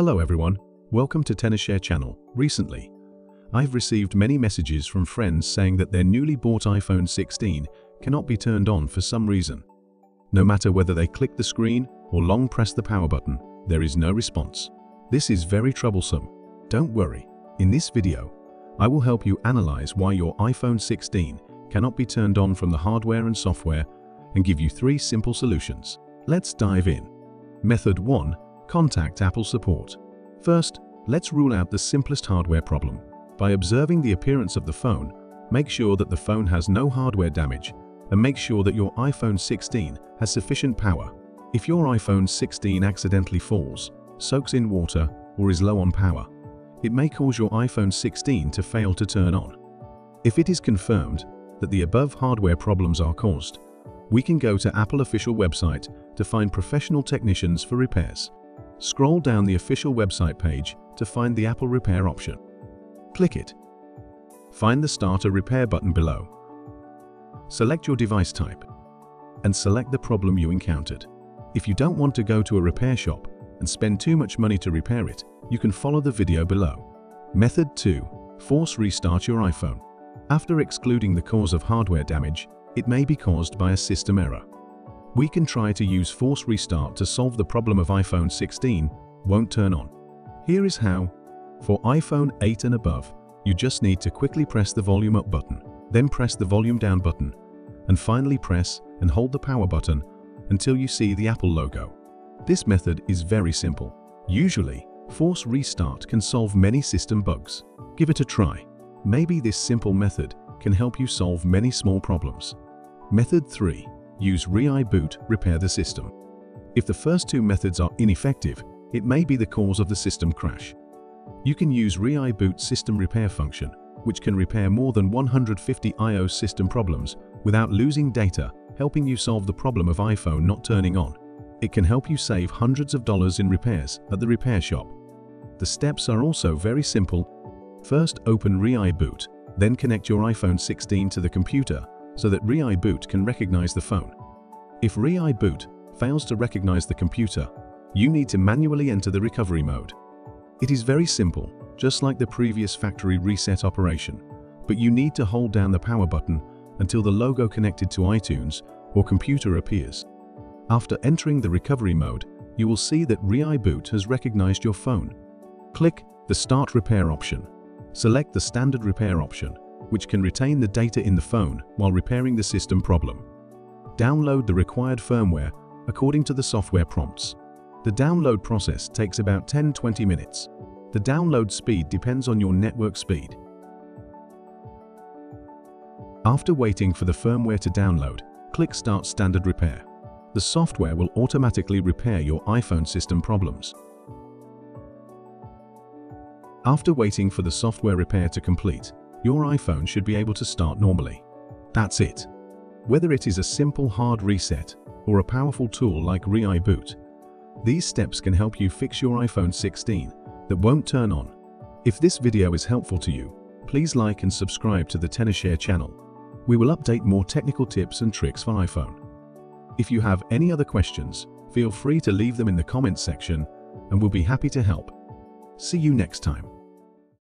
Hello everyone, welcome to Tenorshare channel. Recently, I've received many messages from friends saying that their newly bought iPhone 16 cannot be turned on for some reason. No matter whether they click the screen or long press the power button, there is no response. This is very troublesome. Don't worry, in this video, I will help you analyze why your iPhone 16 cannot be turned on from the hardware and software and give you three simple solutions. Let's dive in. Method 1. Contact Apple support. First, let's rule out the simplest hardware problem. By observing the appearance of the phone, make sure that the phone has no hardware damage and make sure that your iPhone 16 has sufficient power. If your iPhone 16 accidentally falls, soaks in water, or is low on power, it may cause your iPhone 16 to fail to turn on. If it is confirmed that the above hardware problems are caused, we can go to Apple official website to find professional technicians for repairs. Scroll down the official website page to find the Apple Repair option. Click it. Find the Start a Repair button below. Select your device type and select the problem you encountered. If you don't want to go to a repair shop and spend too much money to repair it, you can follow the video below. Method 2. Force restart your iPhone. After excluding the cause of hardware damage, it may be caused by a system error. We can try to use force restart to solve the problem of iPhone 16 won't turn on. Here is how. For iPhone 8 and above, you just need to quickly press the volume up button, then press the volume down button, and finally press and hold the power button until you see the Apple logo. This method is very simple. Usually, force restart can solve many system bugs. Give it a try. Maybe this simple method can help you solve many small problems. Method 3. Use ReiBoot repair the system. If the first two methods are ineffective, it may be the cause of the system crash. You can use ReiBoot system repair function, which can repair more than 150 iOS system problems without losing data, helping you solve the problem of iPhone not turning on. It can help you save hundreds of dollars in repairs at the repair shop. The steps are also very simple. First, open ReiBoot, then connect your iPhone 16 to the computer so that ReiBoot can recognize the phone. If ReiBoot fails to recognize the computer, you need to manually enter the recovery mode. It is very simple, just like the previous factory reset operation, but you need to hold down the power button until the logo connected to iTunes or computer appears. After entering the recovery mode, you will see that ReiBoot has recognized your phone. Click the Start Repair option. Select the Standard Repair option which can retain the data in the phone while repairing the system problem. Download the required firmware according to the software prompts. The download process takes about 10-20 minutes. The download speed depends on your network speed. After waiting for the firmware to download, click Start Standard Repair. The software will automatically repair your iPhone system problems. After waiting for the software repair to complete, your iPhone should be able to start normally. That's it. Whether it is a simple hard reset or a powerful tool like ReiBoot, these steps can help you fix your iPhone 16 that won't turn on. If this video is helpful to you, please like and subscribe to the Tenorshare channel. We will update more technical tips and tricks for iPhone. If you have any other questions, feel free to leave them in the comments section and we'll be happy to help. See you next time.